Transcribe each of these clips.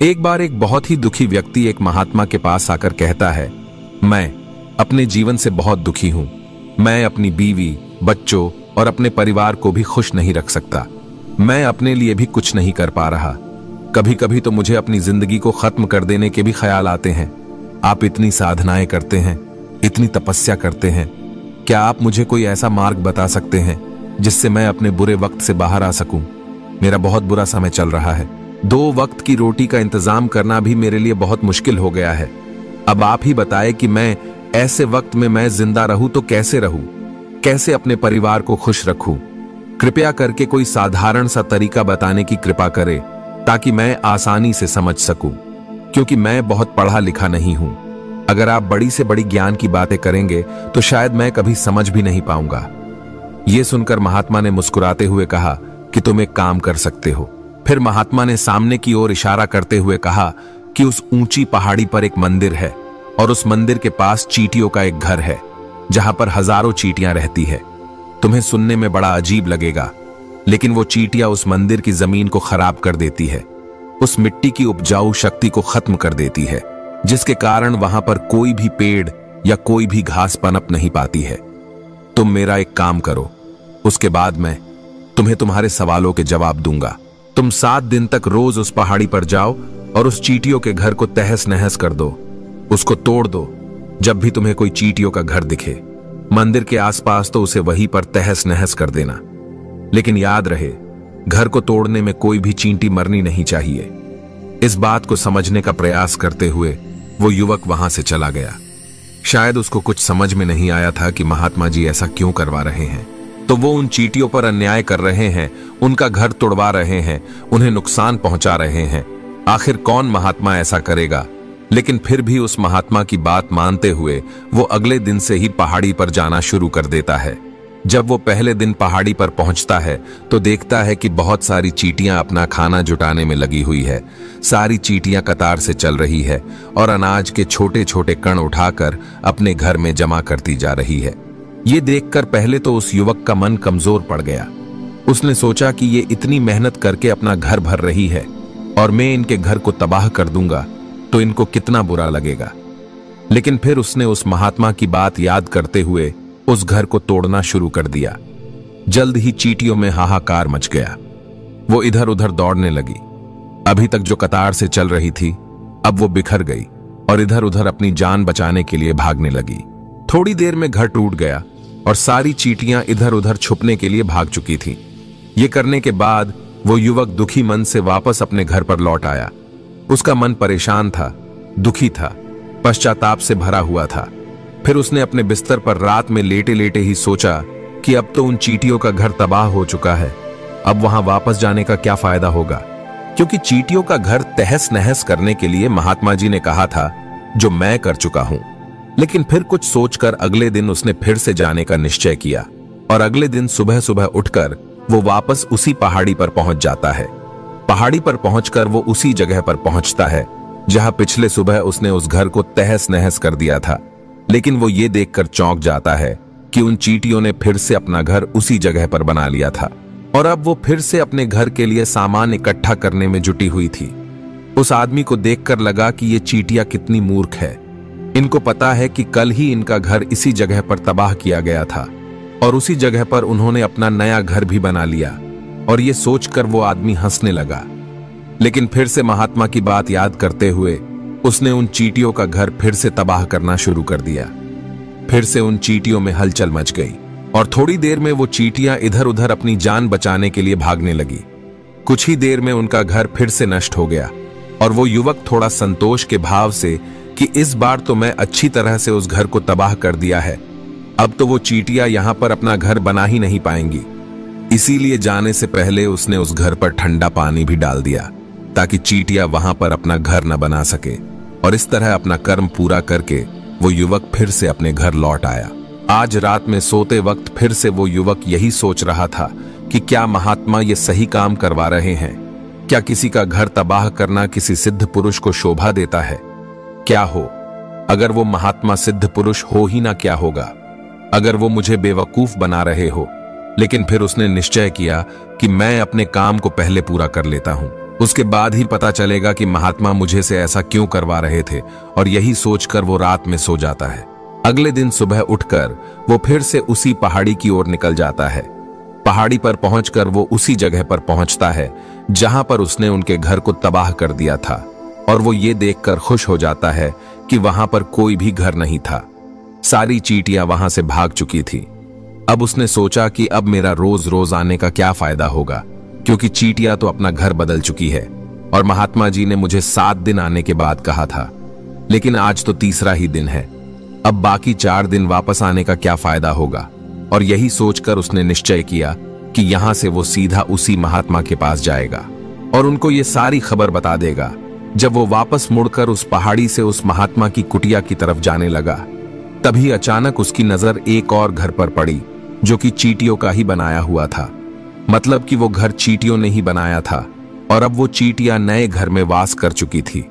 एक बार एक बहुत ही दुखी व्यक्ति एक महात्मा के पास आकर कहता है, मैं अपने जीवन से बहुत दुखी हूँ। मैं अपनी बीवी, बच्चों और अपने परिवार को भी खुश नहीं रख सकता। मैं अपने लिए भी कुछ नहीं कर पा रहा। कभी कभी तो मुझे अपनी ज़िंदगी को खत्म कर देने के भी ख्याल आते हैं। आप इतनी साधनाएँ करते हैं, इतनी तपस्या करते हैं। क्या आप मुझे कोई ऐसा मार्ग बता सकते हैं जिससे मैं अपने बुरे वक्त से बाहर आ सकूँ? मेरा बहुत बुरा समय चल रहा है। दो वक्त की रोटी का इंतज़ाम करना भी मेरे लिए बहुत मुश्किल हो गया है। अब आप ही बताए कि मैं ऐसे वक्त में मैं ज़िंदा रहूँ तो कैसे रहूँ? कैसे अपने परिवार को खुश रखूँ? कृपया करके कोई साधारण सा तरीका बताने की कृपा करे, ताकि मैं आसानी से समझ सकूँ, क्योंकि मैं बहुत पढ़ा लिखा नहीं हूँ। अगर आप बड़ी से बड़ी ज्ञान की बातें करेंगे तो शायद मैं कभी समझ भी नहीं पाऊँगा। यह सुनकर महात्मा ने मुस्कुराते हुए कहा कि तुम एक काम कर सकते हो। फिर महात्मा ने सामने की ओर इशारा करते हुए कहा कि उस ऊँची पहाड़ी पर एक मंदिर है और उस मंदिर के पास चीटियों का एक घर है, जहाँ पर हज़ारों चीटियाँ रहती है। तुम्हें सुनने में बड़ा अजीब लगेगा, लेकिन वो चीटियाँ उस मंदिर की ज़मीन को खराब कर देती है। उस मिट्टी की उपजाऊ शक्ति को खत्म कर देती है, जिसके कारण वहाँ पर कोई भी पेड़ या कोई भी घास पनप नहीं पाती है। तुम मेरा एक काम करो, उसके बाद मैं तुम्हें तुम्हारे सवालों के जवाब दूँगा। तुम सात दिन तक रोज उस पहाड़ी पर जाओ और उस चीटियों के घर को तहस नहस कर दो। उसको तोड़ दो, जब भी तुम्हें कोई चीटियों का घर दिखे। मंदिर के आसपास तो उसे वहीं पर तहस नहस कर देना। लेकिन याद रहे, घर को तोड़ने में कोई भी चींटी मरनी नहीं चाहिए। इस बात को समझने का प्रयास करते हुए वो युवक वहाँ से चला गया। शायद उसको कुछ समझ में नहीं आया था कि महात्मा जी ऐसा क्यों करवा रहे हैं। तो वो उन चीटियों पर अन्याय कर रहे हैं, उनका घर तोड़वा रहे हैं, उन्हें नुकसान पहुँचा रहे हैं। आखिर कौन महात्मा ऐसा करेगा? लेकिन फिर भी उस महात्मा की बात मानते हुए वो अगले दिन से ही पहाड़ी पर जाना शुरू कर देता है। जब वो पहले दिन पहाड़ी पर पहुँचता है तो देखता है कि बहुत सारी चीटियाँ अपना खाना जुटाने में लगी हुई है। सारी चीटियाँ कतार से चल रही है और अनाज के छोटे छोटे कण उठाकर अपने घर में जमा करती जा रही है। ये देखकर पहले तो उस युवक का मन कमज़ोर पड़ गया। उसने सोचा कि ये इतनी मेहनत करके अपना घर भर रही है और मैं इनके घर को तबाह कर दूँगा तो इनको कितना बुरा लगेगा। लेकिन फिर उसने उस महात्मा की बात याद करते हुए उस घर को तोड़ना शुरू कर दिया। जल्द ही चीटियों में हाहाकार मच गया। वो इधर उधर दौड़ने लगी। अभी तक जो कतार से चल रही थी, अब वो बिखर गई और इधर उधर अपनी जान बचाने के लिए भागने लगी। थोड़ी देर में घर टूट गया और सारी चीटियाँ इधर उधर छुपने के लिए भाग चुकी थी। ये करने के बाद वो युवक दुखी मन से वापस अपने घर पर लौट आया। उसका मन परेशान था, दुखी था, पश्चाताप से भरा हुआ था। फिर उसने अपने बिस्तर पर रात में लेटे लेटे ही सोचा कि अब तो उन चीटियों का घर तबाह हो चुका है। अब वहाँ वापस जाने का क्या फ़ायदा होगा? क्योंकि चीटियों का घर तहस नहस करने के लिए महात्मा जी ने कहा था, जो मैं कर चुका हूँ लेकिन फिर कुछ सोचकर अगले दिन उसने फिर से जाने का निश्चय किया, और अगले दिन सुबह सुबह उठकर वो वापस उसी पहाड़ी पर पहुँच जाता है। पहाड़ी पर पहुंचकर वो उसी जगह पर पहुँचता है, जहाँ पिछले सुबह उसने उस घर को तहस नहस कर दिया था। लेकिन वो ये देखकर चौंक जाता है कि उन चीटियों ने फिर से अपना घर उसी जगह पर बना लिया था, और अब वो फिर से अपने घर के लिए सामान इकट्ठा करने में जुटी हुई थी। उस आदमी को देखकर लगा कि ये चीटियाँ कितनी मूर्ख है। इनको पता है कि कल ही इनका घर इसी जगह पर तबाह किया गया था, और उसी जगह पर उन्होंने अपना नया घर भी बना लिया, और ये सोचकर वो आदमी हंसने लगा। लेकिन फिर से महात्मा की बात याद करते हुए, उसने उन चीटियों का घर फिर से तबाह करना शुरू कर दिया। फिर से उन चीटियों में हलचल मच गई, और थोड़ी देर में वो चीटियाँ इधर उधर अपनी जान बचाने के लिए भागने लगी। कुछ ही देर में उनका घर फिर से नष्ट हो गया, और वो युवक थोड़ा संतोष के भाव से कि इस बार तो मैं अच्छी तरह से उस घर को तबाह कर दिया है। अब तो वो चीटियाँ यहाँ पर अपना घर बना ही नहीं पाएँगी। इसीलिए जाने से पहले उसने उस घर पर ठंडा पानी भी डाल दिया, ताकि चीटिया वहाँ पर अपना घर न बना सके और इस तरह अपना कर्म पूरा करके वो युवक फिर से अपने घर लौट आया। आज रात में सोते वक्त फिर से वो युवक यही सोच रहा था कि क्या महात्मा ये सही काम करवा रहे हैं। क्या किसी का घर तबाह करना किसी सिद्ध पुरुष को शोभा देता है? क्या हो? अगर वो महात्मा सिद्ध पुरुष हो ही ना क्या होगा? अगर वो मुझे बेवकूफ़ बना रहे हो? लेकिन फिर उसने निश्चय किया कि मैं अपने काम को पहले पूरा कर लेता हूँ। उसके बाद ही पता चलेगा कि महात्मा मुझे से ऐसा क्यों करवा रहे थे, और यही सोचकर वो रात में सो जाता है। अगले दिन सुबह उठकर वो फिर से उसी पहाड़ी की ओर निकल जाता है। पहाड़ी पर पहुंचकर वो उसी जगह पर पहुँचता है, जहाँ पर उसने उनके घर को तबाह कर दिया था। और वो ये देखकर खुश हो जाता है कि वहाँ पर कोई भी घर नहीं था। सारी चीटियाँ वहाँ से भाग चुकी थी। अब उसने सोचा कि अब मेरा रोज रोज आने का क्या फ़ायदा होगा, क्योंकि चीटिया तो अपना घर बदल चुकी है, और महात्मा जी ने मुझे सात दिन आने के बाद कहा था। लेकिन आज तो तीसरा ही दिन है। अब बाकी चार दिन वापस आने का क्या फ़ायदा होगा? और यही सोचकर उसने निश्चय किया कि यहाँ से वो सीधा उसी महात्मा के पास जाएगा, और उनको ये सारी खबर बता देगा। जब वो वापस मुड़कर उस पहाड़ी से उस महात्मा की कुटिया की तरफ़ जाने लगा, तभी अचानक उसकी नज़र एक और घर पर पड़ी, जो कि चीटियों का ही बनाया हुआ था। मतलब कि वो घर चीटियों ने ही बनाया था, और अब वो चीटियाँ नए घर में वास कर चुकी थी।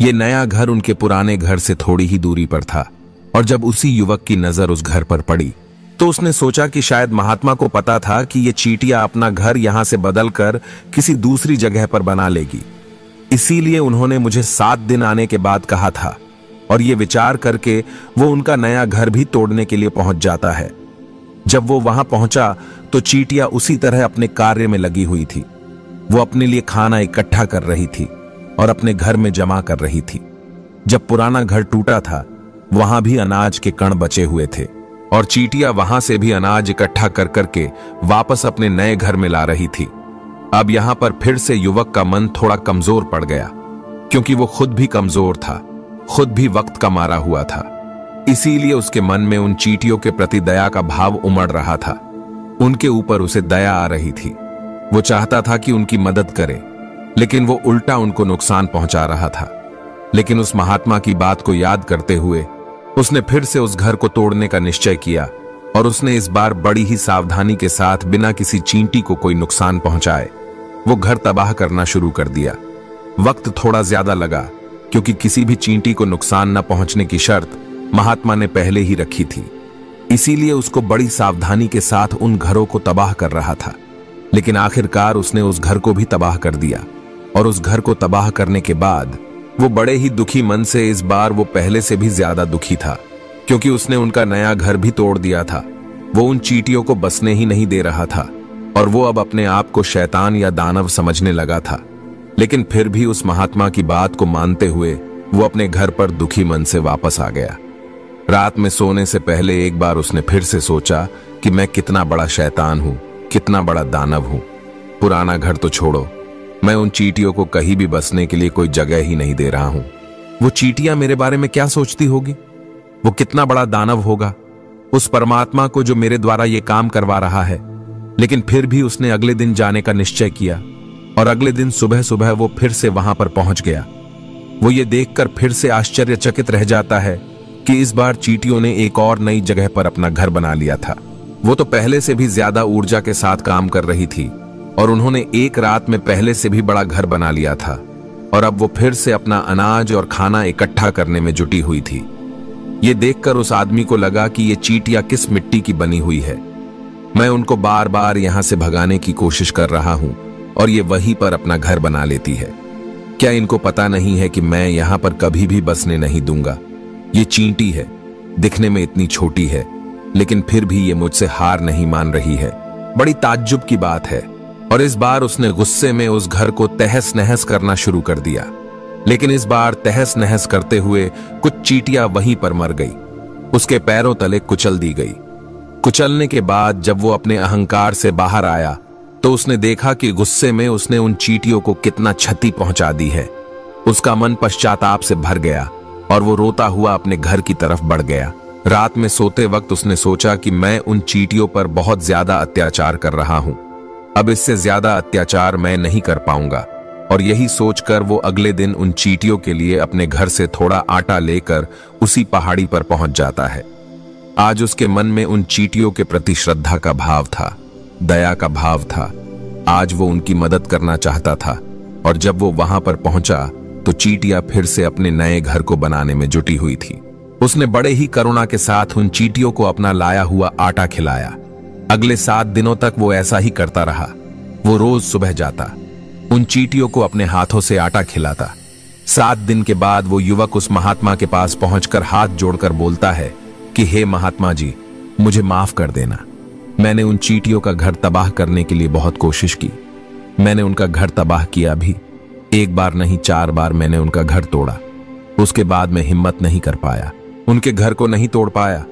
ये नया घर उनके पुराने घर से थोड़ी ही दूरी पर था, और जब उसी युवक की नज़र उस घर पर पड़ी तो उसने सोचा कि शायद महात्मा को पता था कि ये चीटियाँ अपना घर यहाँ से बदलकर किसी दूसरी जगह पर बना लेगी। इसीलिए उन्होंने मुझे सात दिन आने के बाद कहा था, और ये विचार करके वो उनका नया घर भी तोड़ने के लिए पहुँच जाता है। जब वो वहाँ पहुँचा तो चीटिया उसी तरह अपने कार्य में लगी हुई थी। वो अपने लिए खाना इकट्ठा कर रही थी और अपने घर में जमा कर रही थी। जब पुराना घर टूटा था, वहाँ भी अनाज के कण बचे हुए थे, और चीटिया वहाँ से भी अनाज इकट्ठा कर करके वापस अपने नए घर में ला रही थी। अब यहाँ पर फिर से युवक का मन थोड़ा कमज़ोर पड़ गया, क्योंकि वो खुद भी कमज़ोर था, खुद भी वक्त का मारा हुआ था। इसीलिए उसके मन में उन चीटियों के प्रति दया का भाव उमड़ रहा था। उनके ऊपर उसे दया आ रही थी। वो चाहता था कि उनकी मदद करे, लेकिन वो उल्टा उनको नुकसान पहुँचा रहा था। लेकिन उस महात्मा की बात को याद करते हुए उसने फिर से उस घर को तोड़ने का निश्चय किया और उसने इस बार बड़ी ही सावधानी के साथ बिना किसी चींटी को कोई नुकसान पहुँचाए, वो घर तबाह करना शुरू कर दिया। वक्त थोड़ा ज़्यादा लगा, क्योंकि किसी भी चींटी को नुकसान न पहुँचने की शर्त महात्मा ने पहले ही रखी थी। इसीलिए उसको बड़ी सावधानी के साथ उन घरों को तबाह कर रहा था। लेकिन आखिरकार उसने उस घर को भी तबाह कर दिया, और उस घर को तबाह करने के बाद वो बड़े ही दुखी मन से इस बार वो पहले से भी ज़्यादा दुखी था। क्योंकि उसने उनका नया घर भी तोड़ दिया था। वो उन चीटियों को बसने ही नहीं दे रहा था, और वो अब अपने आप को शैतान या दानव समझने लगा था। लेकिन फिर भी उस महात्मा की बात को मानते हुए वो अपने घर पर दुखी मन से वापस आ गया। रात में सोने से पहले एक बार उसने फिर से सोचा कि मैं कितना बड़ा शैतान हूँ, कितना बड़ा दानव हूँ। पुराना घर तो छोड़ो, मैं उन चीटियों को कहीं भी बसने के लिए कोई जगह ही नहीं दे रहा हूँ। वो चीटियाँ मेरे बारे में क्या सोचती होगी? वो कितना बड़ा दानव होगा। उस परमात्मा को जो मेरे द्वारा ये काम करवा रहा है। लेकिन फिर भी उसने अगले दिन जाने का निश्चय किया और अगले दिन सुबह सुबह वो फिर से वहाँ पर पहुँच गया। वो ये देखकर फिर से आश्चर्यचकित रह जाता है कि इस बार चीटियों ने एक और नई जगह पर अपना घर बना लिया था। वो तो पहले से भी ज़्यादा ऊर्जा के साथ काम कर रही थी और उन्होंने एक रात में पहले से भी बड़ा घर बना लिया था और अब वो फिर से अपना अनाज और खाना इकट्ठा करने में जुटी हुई थी। ये देखकर उस आदमी को लगा कि ये चीटिया किस मिट्टी की बनी हुई है। मैं उनको बार बार यहाँ से भगाने की कोशिश कर रहा हूँ और ये वहीं पर अपना घर बना लेती है। क्या इनको पता नहीं है कि मैं यहाँ पर कभी भी बसने नहीं दूँगा? ये चींटी है, दिखने में इतनी छोटी है, लेकिन फिर भी ये मुझसे हार नहीं मान रही है। बड़ी ताज्जुब की बात है, और इस बार उसने गुस्से में उस घर को तहस नहस करना शुरू कर दिया। लेकिन इस बार तहस नहस करते हुए कुछ चीटियाँ वहीं पर मर गई। उसके पैरों तले कुचल दी गई। कुचलने के बाद जब वो अपने अहंकार से बाहर आया तो उसने देखा कि गुस्से में उसने उन चीटियों को कितना क्षति पहुँचा दी है। उसका मन पश्चाताप से भर गया और वो रोता हुआ अपने घर की तरफ़ बढ़ गया। रात में सोते वक्त उसने सोचा कि मैं उन चीटियों पर बहुत ज़्यादा अत्याचार कर रहा हूँ। अब इससे ज़्यादा अत्याचार मैं नहीं कर पाऊँगा। और यही सोचकर वो अगले दिन उन चीटियों के लिए अपने घर से थोड़ा आटा लेकर उसी पहाड़ी पर पहुँच जाता है। आज उसके मन में उन चीटियों के प्रति श्रद्धा का भाव था, दया का भाव था। आज वो उनकी मदद करना चाहता था और जब वो वहाँ पर पहुँचा तो चीटिया फिर से अपने नए घर को बनाने में जुटी हुई थी। उसने बड़े ही करुणा के साथ उन चीटियों को अपना लाया हुआ आटा खिलाया। अगले सात दिनों तक वो ऐसा ही करता रहा। वो रोज सुबह जाता। उन चीटियों को अपने हाथों से आटा खिलाता। सात दिन के बाद वो युवक उस महात्मा के पास पहुंचकर हाथ जोड़कर बोलता है कि, हे महात्मा जी, मुझे माफ़ कर देना। मैंने उन चीटियों का घर तबाह करने के लिए बहुत कोशिश की। मैंने उनका घर तबाह किया भी। एक बार नहीं, चार बार मैंने उनका घर तोड़ा। उसके बाद मैं हिम्मत नहीं कर पाया। उनके घर को नहीं तोड़ पाया।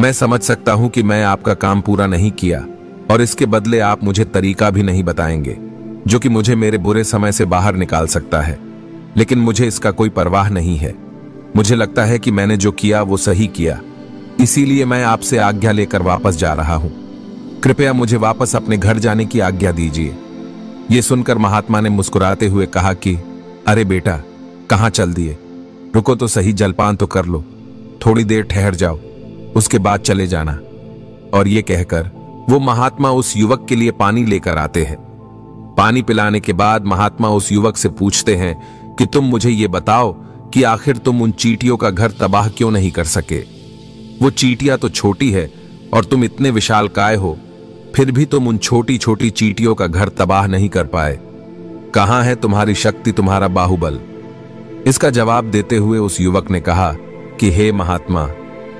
मैं समझ सकता हूँ कि मैं आपका काम पूरा नहीं किया, और इसके बदले आप मुझे तरीका भी नहीं बताएँगे। जो कि मुझे मेरे बुरे समय से बाहर निकाल सकता है। लेकिन मुझे इसका कोई परवाह नहीं है। मुझे लगता है कि मैंने जो किया, वो सही किया। इसीलिए मैं आपसे आज्ञा लेकर वापस जा रहा हूँ। कृपया मुझे वापस अपने घर जाने की आज्ञा दीजिए। ये सुनकर महात्मा ने मुस्कुराते हुए कहा कि, अरे बेटा, कहाँ चल दिए? रुको तो सही, जलपान तो कर लो। थोड़ी देर ठहर जाओ, उसके बाद चले जाना। और ये कहकर, वो महात्मा उस युवक के लिए पानी लेकर आते हैं। पानी पिलाने के बाद महात्मा उस युवक से पूछते हैं कि तुम मुझे ये बताओ कि आखिर तुम उन चीटियों का घर तबाह क्यों नहीं कर सके? वो चीटियाँ तो छोटी है और तुम इतने विशाल काय हो, फिर भी तुम उन छोटी छोटी चीटियों का घर तबाह नहीं कर पाए। कहाँ है तुम्हारी शक्ति, तुम्हारा बाहुबल? इसका जवाब देते हुए उस युवक ने कहा कि, हे महात्मा,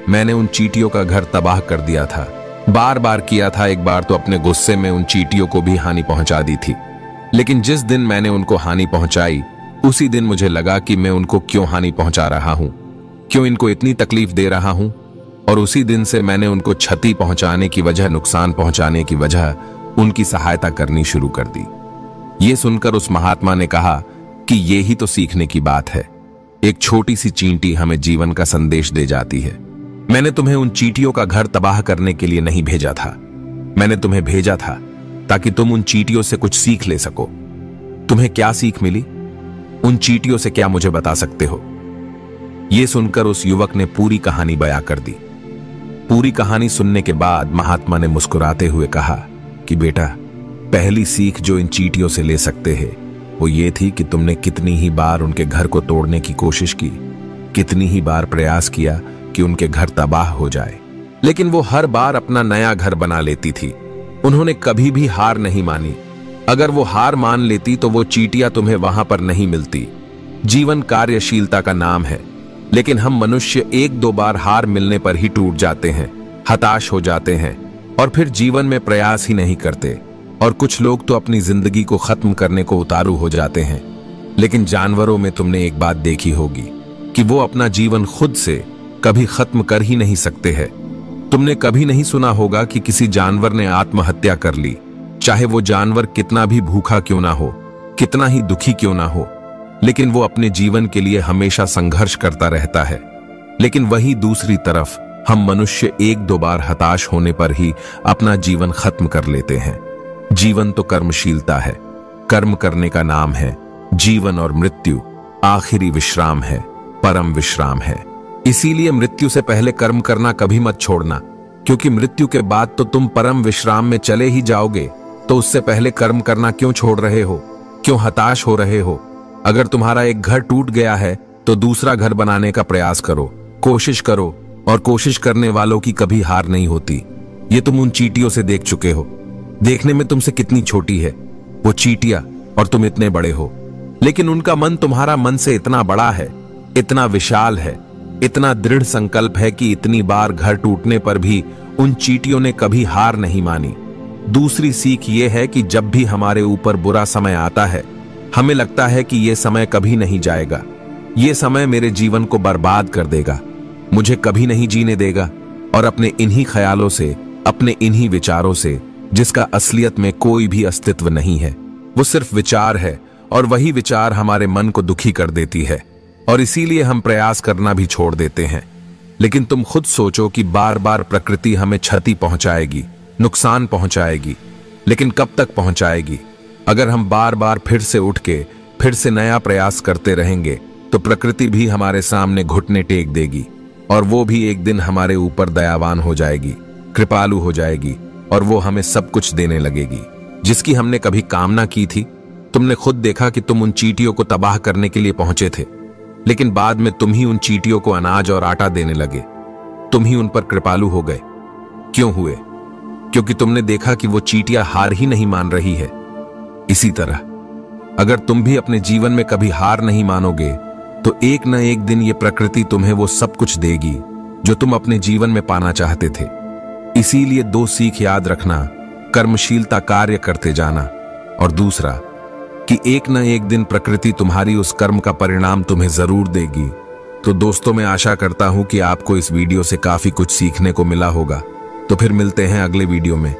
मैंने उन चीटियों का घर तबाह कर दिया था। बार बार किया था, एक बार तो अपने गुस्से में उन चीटियों को भी हानि पहुँचा दी थी। लेकिन जिस दिन मैंने उनको हानि पहुंचाई, उसी दिन मुझे लगा कि मैं उनको क्यों हानि पहुँचा रहा हूँ? क्यों इनको इतनी तकलीफ़ दे रहा हूँ? और उसी दिन से मैंने उनको क्षति पहुँचाने की वजह, नुकसान पहुँचाने की वजह, उनकी सहायता करनी शुरू कर दी। ये सुनकर उस महात्मा ने कहा कि ये ही तो सीखने की बात है। एक छोटी सी चींटी हमें जीवन का संदेश दे जाती है। मैंने तुम्हें उन चीटियों का घर तबाह करने के लिए नहीं भेजा था। मैंने तुम्हें भेजा था ताकि तुम उन चीटियों से कुछ सीख ले सको। तुम्हें क्या सीख मिली? उन चीटियों से क्या मुझे बता सकते हो? यह सुनकर उस युवक ने पूरी कहानी बयां कर दी। पूरी कहानी सुनने के बाद महात्मा ने मुस्कुराते हुए कहा कि बेटा, पहली सीख जो इन चीटियों से ले सकते हैं, वो ये थी कि तुमने कितनी ही बार उनके घर को तोड़ने की कोशिश की, कितनी ही बार प्रयास किया कि उनके घर तबाह हो जाए। लेकिन वो हर बार अपना नया घर बना लेती थी। उन्होंने कभी भी हार नहीं मानी। अगर वो हार मान लेती तो वो चीटियाँ तुम्हें वहाँ पर नहीं मिलती। जीवन कार्यशीलता का नाम है। लेकिन हम मनुष्य एक दो बार हार मिलने पर ही टूट जाते हैं, हताश हो जाते हैं, और फिर जीवन में प्रयास ही नहीं करते। और कुछ लोग तो अपनी ज़िंदगी को खत्म करने को उतारू हो जाते हैं। लेकिन जानवरों में तुमने एक बात देखी होगी कि वो अपना जीवन खुद से कभी खत्म कर ही नहीं सकते हैं। तुमने कभी नहीं सुना होगा कि किसी जानवर ने आत्महत्या कर ली। चाहे वो जानवर कितना भी भूखा क्यों ना हो, कितना ही दुखी क्यों ना हो, लेकिन वो अपने जीवन के लिए हमेशा संघर्ष करता रहता है। लेकिन वही दूसरी तरफ़, हम मनुष्य एक दो बार हताश होने पर ही अपना जीवन खत्म कर लेते हैं। जीवन तो कर्मशीलता है। कर्म करने का नाम है। जीवन और मृत्यु आखिरी विश्राम है, परम विश्राम है। इसीलिए मृत्यु से पहले कर्म करना कभी मत छोड़ना, क्योंकि मृत्यु के बाद तो तुम परम विश्राम में चले ही जाओगे तो उससे पहले कर्म करना क्यों छोड़ रहे हो? क्यों हताश हो रहे हो? अगर तुम्हारा एक घर टूट गया है तो दूसरा घर बनाने का प्रयास करो, कोशिश करो, और कोशिश करने वालों की कभी हार नहीं होती। ये तुम उन चीटियों से देख चुके हो। देखने में तुमसे कितनी छोटी है, वो चीटिया, और तुम इतने बड़े हो। लेकिन उनका मन तुम्हारा मन से इतना बड़ा है, इतना विशाल है इतना दृढ़ संकल्प है कि इतनी बार घर टूटने पर भी उन चीटियों ने कभी हार नहीं मानी। दूसरी सीख यह है कि जब भी हमारे ऊपर बुरा समय आता है, हमें लगता है कि यह समय कभी नहीं जाएगा। ये समय मेरे जीवन को बर्बाद कर देगा, मुझे कभी नहीं जीने देगा, और अपने इन्हीं ख्यालों से, अपने इन्हीं विचारों से, जिसका असलियत में कोई भी अस्तित्व नहीं है। वो सिर्फ़ विचार है, और वही विचार हमारे मन को दुखी कर देती है। और इसीलिए हम प्रयास करना भी छोड़ देते हैं। लेकिन तुम खुद सोचो कि बार बार प्रकृति हमें क्षति पहुंचाएगी, नुकसान पहुंचाएगी, लेकिन कब तक पहुंचाएगी? अगर हम बार बार फिर से उठ के फिर से नया प्रयास करते रहेंगे तो प्रकृति भी हमारे सामने घुटने टेक देगी, और वो भी एक दिन हमारे ऊपर दयावान हो जाएगी, कृपालु हो जाएगी, और वो हमें सब कुछ देने लगेगी। जिसकी हमने कभी कामना की थी? तुमने खुद देखा कि तुम उन चीटियों को तबाह करने के लिए पहुँचे थे। लेकिन बाद में तुम ही उन चीटियों को अनाज और आटा देने लगे। तुम ही उन पर कृपालु हो गए। क्यों हुए? क्योंकि तुमने देखा कि वो चीटियाँ हार ही नहीं मान रही है। इसी तरह, अगर तुम भी अपने जीवन में कभी हार नहीं मानोगे तो एक न एक दिन ये प्रकृति तुम्हें वो सब कुछ देगी, जो तुम अपने जीवन में पाना चाहते थे। इसीलिए दो सीख याद रखना, कर्मशीलता कार्य करते जाना, और दूसरा कि एक न एक दिन प्रकृति तुम्हारी उस कर्म का परिणाम तुम्हें ज़रूर देगी। तो दोस्तों, मैं आशा करता हूँ कि आपको इस वीडियो से काफ़ी कुछ सीखने को मिला होगा। तो फिर मिलते हैं अगले वीडियो में।